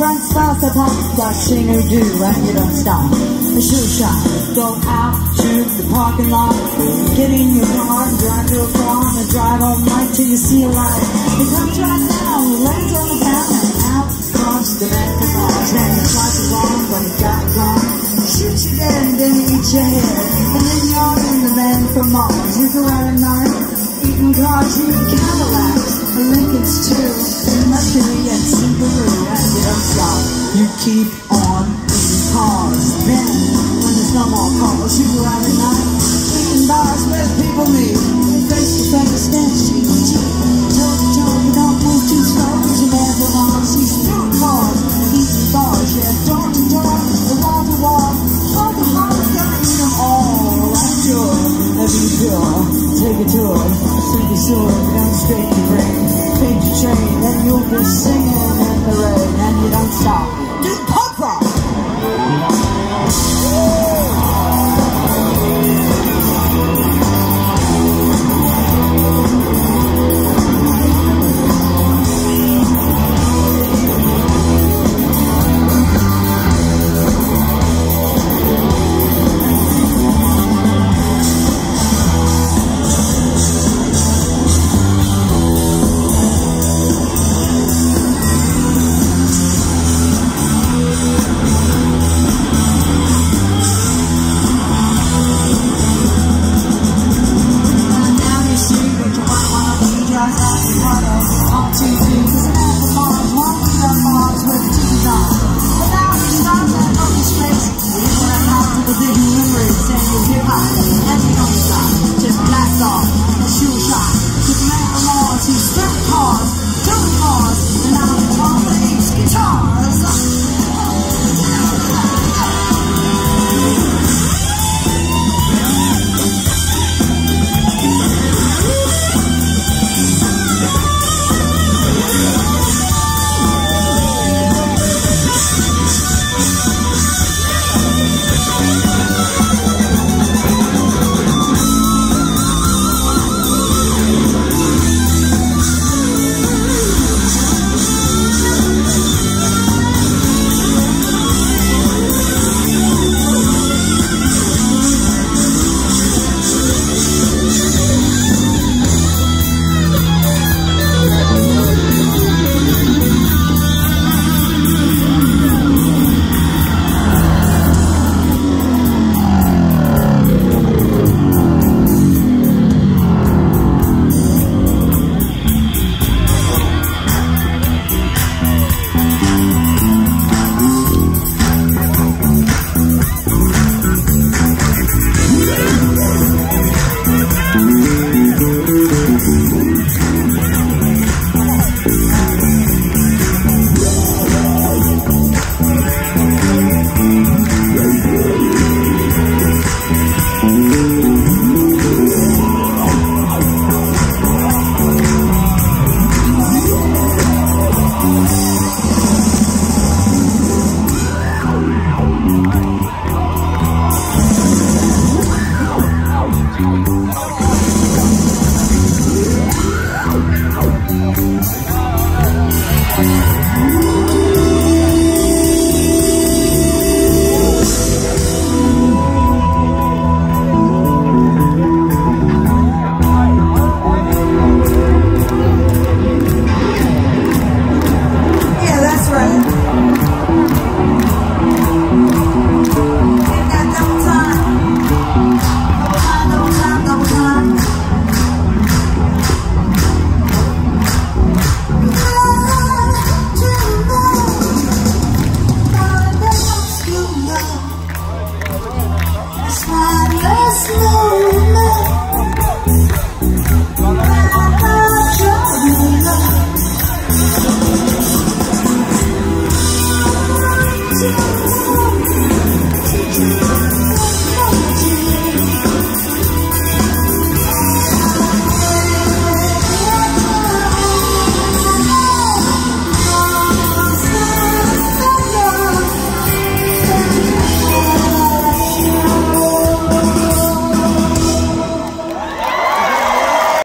style, step pop, flashing or do, and you don't stop. A shoe shot, go out to the parking lot, get in your car and drive to a farm and drive all night till you see a light. It comes right down, legs on the path and out comes the man from Mars. And you try to run, but you got gone. Shoot you dead and then eat your head. And then you're in the man from Mars. You go out at night eating cars, eating Cadillacs, Lincolns too, Mercury and Subaru, and. You keep on eating cars. Then, when there's no more cars, you go out at night, eating bars where people meet, You